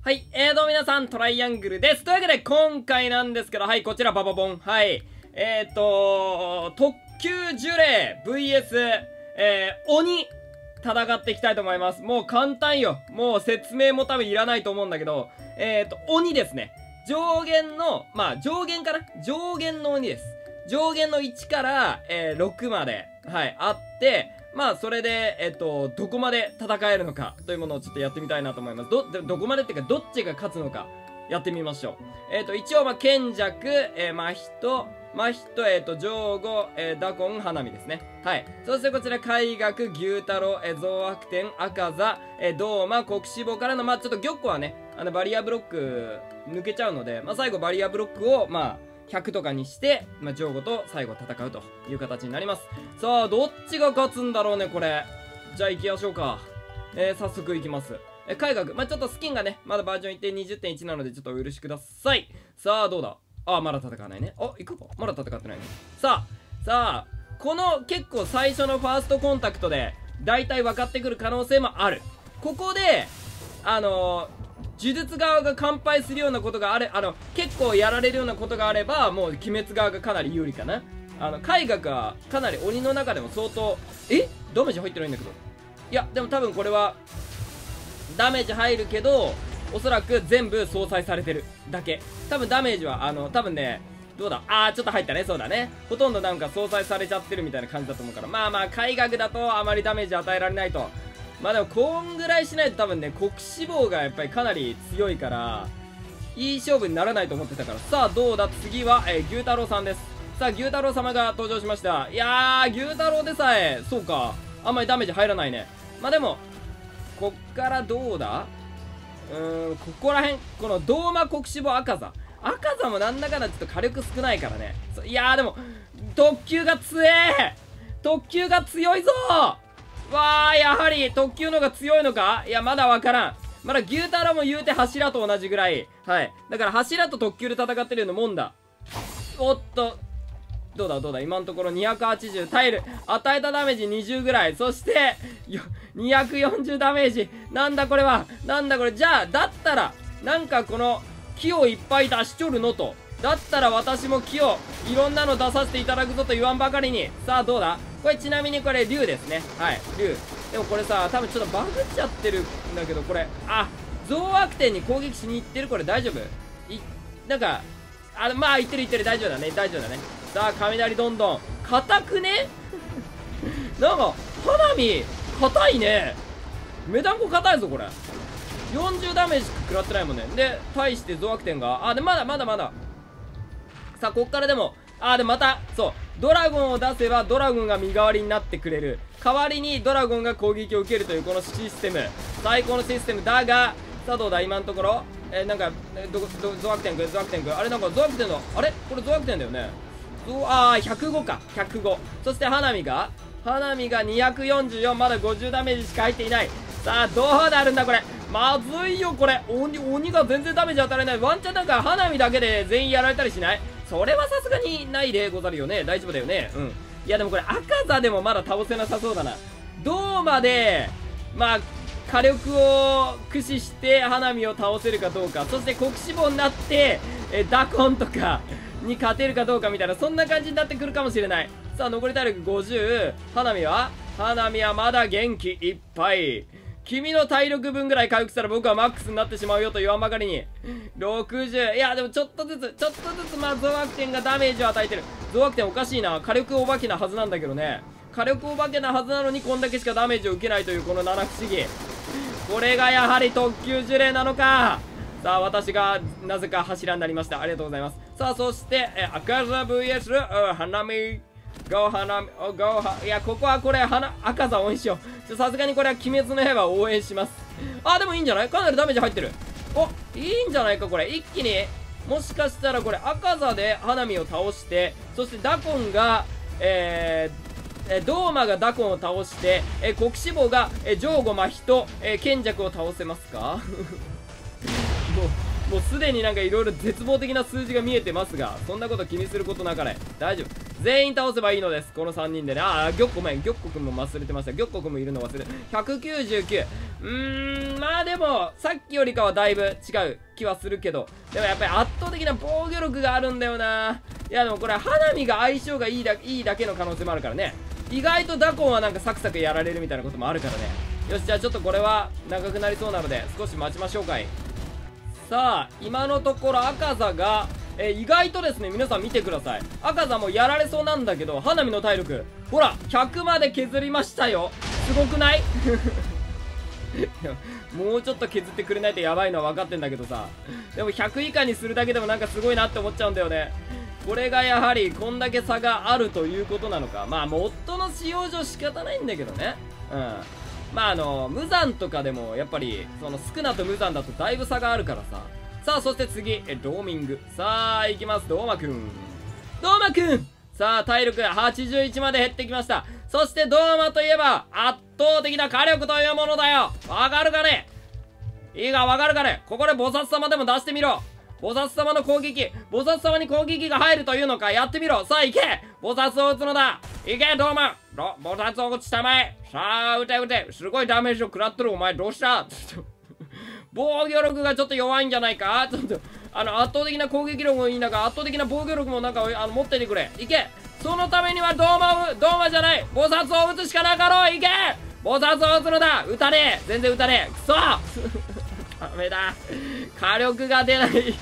はい、えーどうも皆さん、トライアングルです。というわけで、今回なんですけど、はい、こちら、ババボン。はい、えーと、特級呪霊 VS、えー、鬼、戦っていきたいと思います。もう簡単よ。もう説明も多分いらないと思うんだけど、えーと、鬼ですね。上限の、まあ、上限かな？上限の鬼です。上限の1から、えー、6まで、はい、あって、まあ、それで、えっと、どこまで戦えるのかというものをちょっとやってみたいなと思います。ど、どこまでっていうか、どっちが勝つのか、やってみましょう。えっと、一応、まあ、羂索、えー、真人、真人、えっと、漏瑚、えー、陀艮、花御ですね。はい。そしてこちら、獪岳、妓夫太郎、えー、憎珀天、猗窩座、えー、童磨、黒死牟からの、まあ、ちょっと玉壺はね、あの、バリアブロック、抜けちゃうので、まあ、最後、バリアブロックを、まあ、100とかにして、まあ、ジョーゴと最後戦うという形になります。さあ、どっちが勝つんだろうね、これ。じゃあ行きましょうか。えー、早速行きます。え、海学。まあ、ちょっとスキンがね、まだバージョン1.20.1なので、ちょっとお許しください。さあ、どうだ？あ、まだ戦わないね。あ、行くか？まだ戦ってないね。さあ、さあ、この結構最初のファーストコンタクトで、大体分かってくる可能性もある。ここで、あの、呪術側が完敗するようなことがあれ、あの、結構やられるようなことがあれば、もう鬼滅側がかなり有利かな。あの、海学はかなり鬼の中でも相当、え？ダメージ入ってないんだけど。いや、でも多分これは、ダメージ入るけど、おそらく全部相殺されてるだけ。多分ダメージは、あの、多分ね、どうだ？あー、ちょっと入ったね。そうだね。ほとんどなんか相殺されちゃってるみたいな感じだと思うから。まあまあ、海学だとあまりダメージ与えられないと。まあでもこんぐらいしないと多分ね国志望がやっぱりかなり強いからいい勝負にならないと思ってたから。さあどうだ？次は、えー、牛太郎さんです。さあ牛太郎様が登場しました。いやー牛太郎でさえそうかあんまりダメージ入らないね。まあでもこっからどうだ？うーんここら辺このドーマ国志望赤座。赤座もなんだかんだちょっと火力少ないからね。いやーでも特急が強え！特急が強いぞ！わあやはり特急のが強いのか？いや、まだわからん。まだ牛太郎も言うて柱と同じぐらい。はい。だから柱と特急で戦ってるようなもんだ。おっと。どうだ？どうだ？今のところ280タイル与えたダメージ20ぐらい。そして240ダメージ。なんだこれは？なんだこれ？じゃあだったらなんかこの木をいっぱい出しちょるのと。だったら私も木をいろんなの出させていただくぞと言わんばかりに。さあどうだ？これちなみにこれ竜ですね。はい竜。でもこれさ多分ちょっとバグっちゃってるんだけどこれ。あ増悪点に攻撃しに行ってる。これ大丈夫？いなんかあまあ行ってる行ってる。大丈夫だね。大丈夫だね。さあ雷どんどん。硬くね？なんか花火硬いね。メダンコ硬いぞこれ。40ダメージ食らってないもんね。で対して増悪点が。あでまだまだまだ。さあこっからでもあでまたそう。ドラゴンを出せばドラゴンが身代わりになってくれる。代わりにドラゴンが攻撃を受けるというこのシステム。最高のシステム。だがさあどうだ今のところ。えー、なんかどどゾワクテンくゾワクテンくあれなんかゾワクテンのあれ？これゾワクテンだよね。ああ105か。105そして花火が。花火が244まだ50ダメージしか入っていない。さあどうなるんだこれ。まずいよこれ。鬼鬼が全然ダメージ当たらない。ワンチャンなんか花火だけで全員やられたりしない？それはさすがにないでござるよね。大丈夫だよね。うん。いやでもこれ赤座でもまだ倒せなさそうだな。銅までまあ火力を駆使して花火を倒せるかどうか。そして国志望になってえダコンとかに勝てるかどうかみたいなそんな感じになってくるかもしれない。さあ残り体力50花火は？花火はまだ元気いっぱい。君の体力分ぐらい回復したら僕はマックスになってしまうよと言わんばかりに。60。いや、でもちょっとずつ、ちょっとずつ、まあ、増悪点がダメージを与えてる。増悪点おかしいな。火力お化けなはずなんだけどね。火力お化けなはずなのにこんだけしかダメージを受けないというこの七不思議。これがやはり特級呪霊なのか。さあ、私がなぜか柱になりました。ありがとうございます。さあ、そして、え、赤座 VS、花見。ゴー花見、ゴーは、いや、ここはこれ、花、赤座応援しよう。さすがにこれは鬼滅の刃を応援します。あ、でもいいんじゃない？かなりダメージ入ってる。お、いいんじゃないか、これ。一気に、もしかしたらこれ、赤座で花見を倒して、そしてダコンが、えー、えドーマがダコンを倒して、え国志望が、えジョーゴマヒと、え賢弱を倒せますか？もうすでになんかいろいろ絶望的な数字が見えてますがそんなこと気にすることなかれ。大丈夫。全員倒せばいいのです。この3人でね。ああ玉子めん。玉子くんも忘れてました。玉子くんもいるの忘れて。199うーんまあでもさっきよりかはだいぶ違う気はするけど。でもやっぱり圧倒的な防御力があるんだよな。いやでもこれ花見が相性がいいだいいだけの可能性もあるからね。意外とダコンはなんかサクサクやられるみたいなこともあるからね。よしじゃあちょっとこれは長くなりそうなので少し待ちましょうかい。さあ今のところ赤座がえ意外とですね皆さん見てください。赤座もやられそうなんだけど花火の体力ほら100まで削りましたよ。すごくない？もうちょっと削ってくれないとやばいのは分かってんだけどさ。でも100以下にするだけでもなんかすごいなって思っちゃうんだよね。これがやはりこんだけ差があるということなのか。まあモッドの使用上仕方ないんだけどね。うん。まああの無残とかでもやっぱりその少なと無残だとだいぶ差があるからさ。さあそして次。えローミング。さあ行きます。ドーマくん。ドーマくん。さあ体力81まで減ってきました。そしてドーマといえば圧倒的な火力というものだよ。わかるかね？いいかわかるかね？ここで菩薩様でも出してみろ。菩薩様の攻撃。菩薩様に攻撃が入るというのか？やってみろ。さあ行け！菩薩を撃つのだ。行けドーマ菩薩を撃ちたまえさあ撃て撃て。すごいダメージを食らってるお前どうした？防御力がちょっと弱いんじゃないか？ちょっとあの圧倒的な攻撃力もいいんだが圧倒的な防御力もなんかあの持っててくれ。行け。そのためにはドーマをドーマじゃない。菩薩を撃つしかなかろう。行け。菩薩を撃つのだ。撃たねえ全然撃たねえくそダメだ。火力が出ない。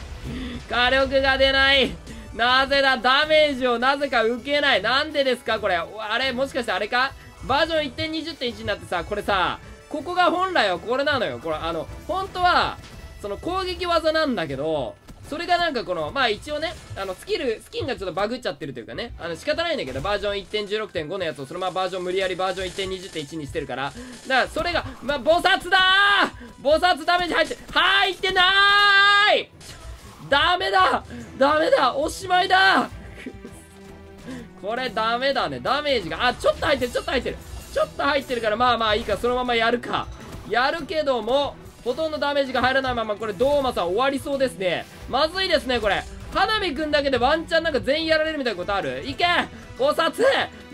火力が出ない。なぜだ？ダメージをなぜか受けない。なんでですか？これ。あれもしかしてあれか？バージョン1.20.1になってさこれさここが本来はこれなのよ。これあの本当はその攻撃技なんだけどそれがなんかこのまあ一応ねあのスキルスキンがちょっとバグっちゃってるというかね。あの仕方ないんだけどバージョン1.16.5のやつをそのままバージョン無理やりバージョン1.20.1にしてるから。だからそれがまあ菩薩だー！菩薩ダメージ入って入ってなーい！ダメだ！ダメだ！おしまいだ！これダメだね。ダメージが。あちょっと入ってるちょっと入ってる。ちょっと入ってるからまあまあいいか。そのままやるか。やるけどもほとんどダメージが入らないままこれドーマさん終わりそうですね。まずいですねこれ。花火くんだけでワンチャンなんか全員やられるみたいなことある？いけ！菩薩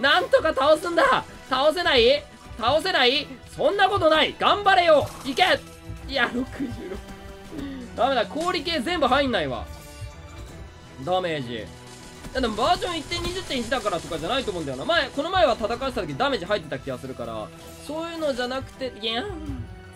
なんとか倒すんだ！倒せない？倒せない？そんなことない。頑張れよ！いけ！いや66ダメだ氷系全部入んないわ。ダメージ。でもバージョン1.20.1だからとかじゃないと思うんだよな。前この前は戦わせた時ダメージ入ってた気がするから。そういうのじゃなくていや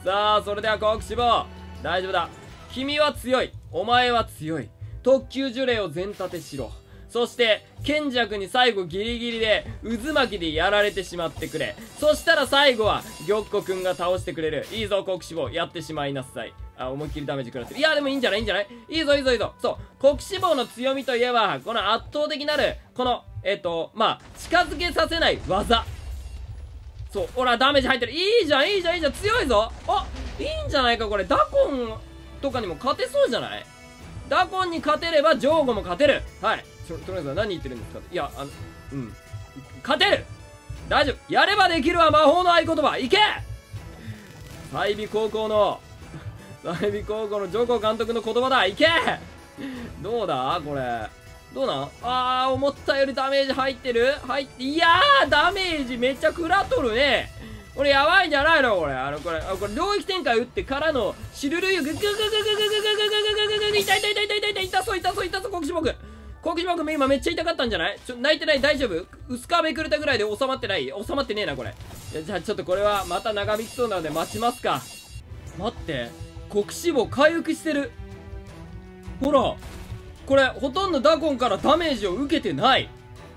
さあそれではコーク志望大丈夫だ。君は強い。お前は強い。特級呪霊を全立てしろ。そして賢者に最後ギリギリで渦巻きでやられてしまってくれ。そしたら最後は玉子くんが倒してくれる。いいぞ国志望やってしまいなさい。あ思いっきりダメージ食らってる。いやでもいいんじゃない？いいんじゃない？いいぞいいぞいいぞ。そう。国志望の強みといえばこの圧倒的なるこのえっ、とまあ近づけさせない技。そう。ほらダメージ入ってる。いいじゃんいいじゃんいいじゃん。強いぞ。あいいんじゃないかこれ。ダコンとかにも勝てそうじゃない？ダコンに勝てればジョーゴも勝てる。はい。とりあえず何言ってるんですか？いやあのうん。勝てる。大丈夫。やればできるわ魔法の合言葉。いけ！済美高校の済美高校のジョコ監督の言葉だ。いけ！どうだ？これ。どうなん？あー思ったよりダメージ入ってる？入っていやーダメージめっちゃ食らっとるね。これやばいんじゃないの？これ。あのこれあこれ領域展開打ってからのシルルユググググググググググググググ痛い痛い痛い痛い痛い痛い痛そう痛そう痛そう国志木国志木今めっちゃ痛かったんじゃないちょ泣いてない大丈夫薄皮めくれたぐらいで収まってない収まってねえなこれいやじゃあちょっとこれはまた長引きそうなので待ちますか待って国志母回復してる。ほらこれほとんどダコンからダメージを受けてない。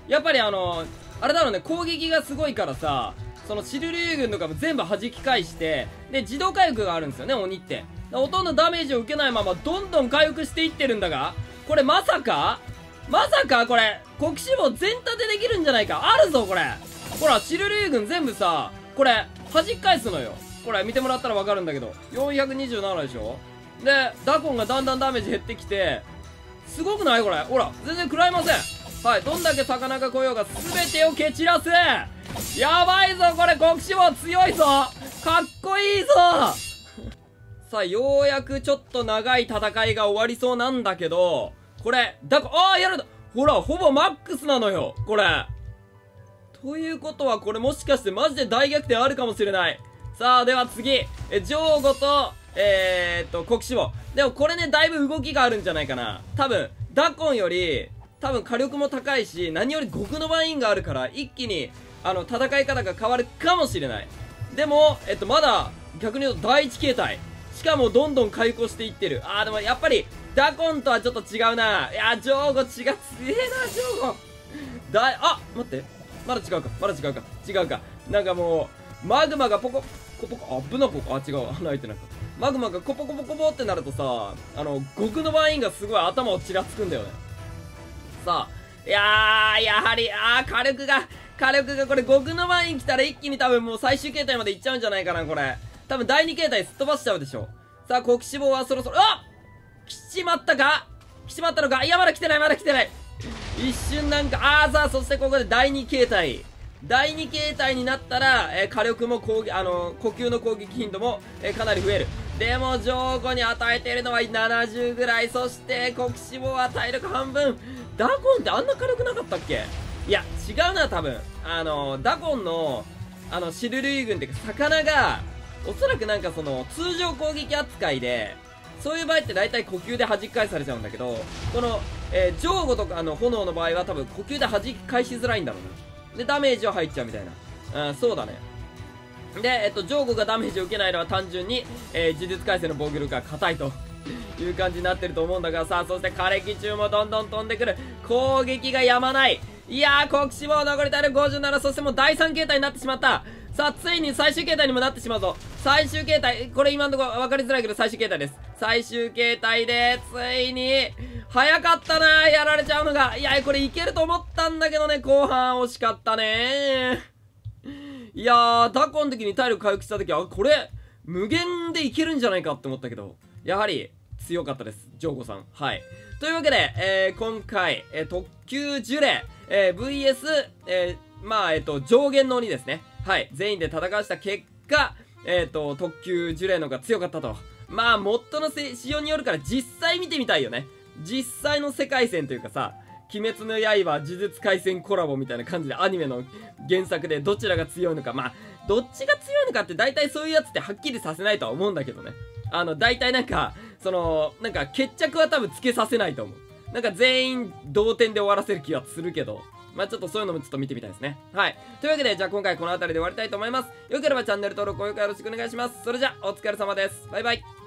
やっぱりあのあれだろうね攻撃がすごいからさそのシルルー軍とかも全部弾き返してで自動回復があるんですよね鬼って。ほとんどダメージを受けないままどんどん回復していってるんだがこれまさかまさかこれ国志母全立てできるんじゃないか。あるぞこれ。ほらシルルー軍全部さこれ弾き返すのよ。これ見てもらったら分かるんだけど427でしょ？でダコンがだんだんダメージ減ってきてすごくないこれ？ほら全然食らいません。はいどんだけ魚が来ようが全てを蹴散らす。やばいぞこれ。国志も強いぞ。かっこいいぞ。さあ、ようやくちょっと長い戦いが終わりそうなんだけど、これ、だこ、ああ、やるだほら、ほぼマックスなのよ、これ。ということは、これもしかしてマジで大逆転あるかもしれない。さあ、では次、え、ジョーゴと、えー、っと、国志望。でもこれね、だいぶ動きがあるんじゃないかな。多分、ダコンより、多分火力も高いし、何より極ノ番隕があるから、一気に、あの、戦い方が変わるかもしれない。でも、えっと、まだ、逆に言うと第一形態。しかもどんどん回復していってる。あー、でもやっぱり、陀艮とはちょっと違うな。いや、ジョーゴ違う。強えな、ジョーゴ。だい、あ待って。まだ違うか。まだ違うか。違うか。なんかもう、マグマがポコ、コポコ、危なここ。あ、違う。穴開いてなかった。マグマがコポコポコポってなるとさ、あの、極ノ番隕がすごい頭をちらつくんだよね。さあ、いやー、やはり、あー、火力が、火力がこれ極のバイン来たら一気に多分もう最終形態までいっちゃうんじゃないかな、これ。多分第2形態すっ飛ばしちゃうでしょ。さあ、国志望はそろそろ、あ来ちまったか来ちまったのかいや、まだ来てない、まだ来てない。一瞬なんか、あーさあ、そしてここで第2形態。第2形態になったら、えー、火力も攻撃、あのー、呼吸の攻撃頻度も、えー、かなり増える。でも、ジョーコに与えているのは70ぐらい。そして、国志望は体力半分。ダコンってあんな火力なかったっけ？いや、違うな、多分。あのダコンの、あの、シルルイ軍ってか、魚が、おそらくなんかその、通常攻撃扱いで、そういう場合って大体呼吸で弾き返されちゃうんだけど、この、えー、上後とかあの炎の場合は多分呼吸で弾き返しづらいんだろうな。で、ダメージは入っちゃうみたいな。うん、そうだね。で、えっと、上後がダメージを受けないのは単純に、えー、呪術改正の防御力が硬いと いう感じになってると思うんだが、さあ、そして枯れ木中もどんどん飛んでくる。攻撃が止まない。いやー、国志望残り体力57、そしてもう第3形態になってしまった。さあ、ついに最終形態にもなってしまうぞ。最終形態、これ今のところ分かりづらいけど最終形態です。最終形態で、ついに、早かったなやられちゃうのが。いや、これいけると思ったんだけどね、後半惜しかったねいやー、タコの時に体力回復した時は、これ、無限でいけるんじゃないかって思ったけど、やはり、強かったです。ジョーゴさん。はい。というわけで、えー、今回、えー、特級呪霊、えー、VS、え、まあ、えっ、と、上限の鬼ですね。はい、全員で戦わした結果、えっ、と、特級呪霊の方が強かったと。まあ、モッドの仕様によるから実際見てみたいよね。実際の世界線というかさ、鬼滅の刃、呪術廻戦コラボみたいな感じでアニメの原作でどちらが強いのか。まあ、どっちが強いのかって大体そういうやつってはっきりさせないとは思うんだけどね。あの、大体なんか、その、なんか決着は多分つけさせないと思う。なんか全員同点で終わらせる気はするけど、まあちょっとそういうのもちょっと見てみたいですね。はい。というわけで、じゃあ今回この辺りで終わりたいと思います。よければチャンネル登録、高評価よろしくお願いします。それじゃ、お疲れ様です。バイバイ。